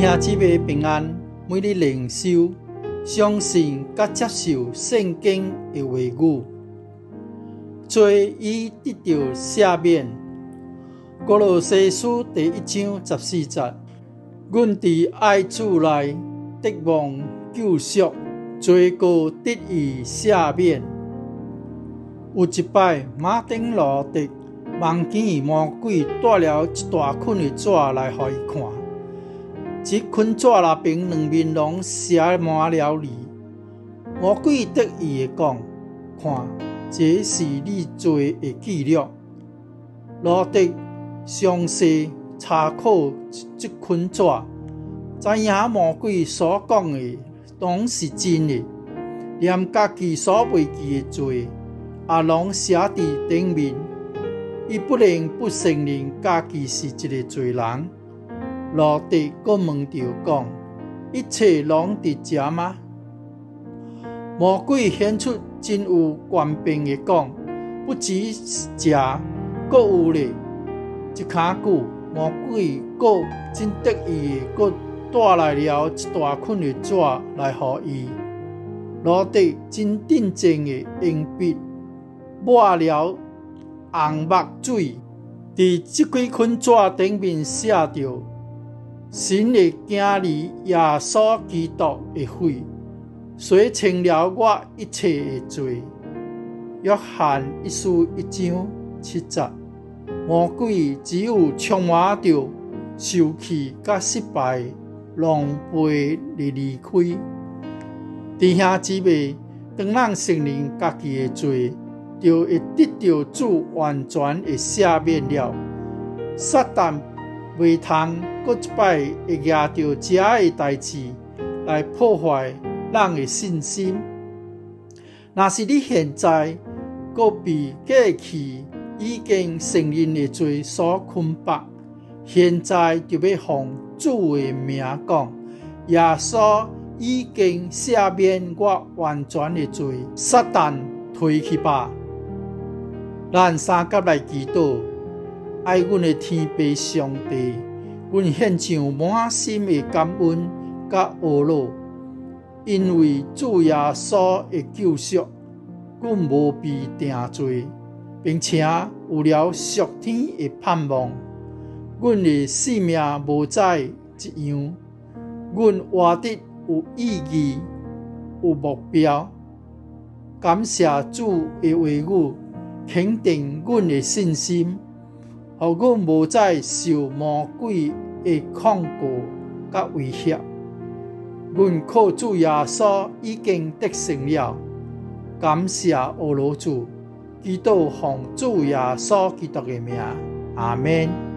兄姊妹平安，每日灵修，相信甲接受圣经的话语，最以得到赦免。哥罗西书第一章十四节，阮伫爱主内得望救赎，罪过得以赦免。有一摆，马丁路德梦见魔鬼带了一大捆的纸来互伊看。即捆纸内边两面拢写满了字，魔鬼得意的讲：“看，这是你做的记录。”罗德详细查考即捆纸，知影魔鬼所讲的拢是真的，连家己所袂记的罪，也拢写伫顶面。伊不能不承认家己是一个罪人。罗德阁问着讲：“一切拢伫遮吗？”魔鬼显出真有官兵的讲：“不止是遮，阁有咧。”一卡久，魔鬼阁真得意的阁带来了一大捆的纸来互伊。罗德真定真的用笔抹了红墨水，伫即几捆纸顶面写着。神的惊儿耶稣基督的血，洗清了我一切的罪。约翰一书一章七节，魔鬼只有充满着受气、甲失败、狼狈的离开。弟兄姊妹，当咱承认家己的罪，就会得到主完全的赦免了。撒旦。未通搁一摆会拿着遮个代志来破坏咱的信心。若是你现在搁被过去已经承认的罪所捆绑，现在就要奉主的名讲：耶稣已经赦免我完全的罪，撒旦退去吧。咱三甲来祈祷。爱阮的天父上帝，阮献上满心的感恩甲懊恼，因为主耶稣的救赎，阮无被定罪，并且有了属天的盼望。阮的生命无再一样，阮活得有意义、有目标。感谢主的话语，肯定阮的信心。互阮无再受魔鬼的控告甲威胁，阮靠主耶稣已经得胜了。感谢俄罗主，基督奉主耶稣基督的名，阿门。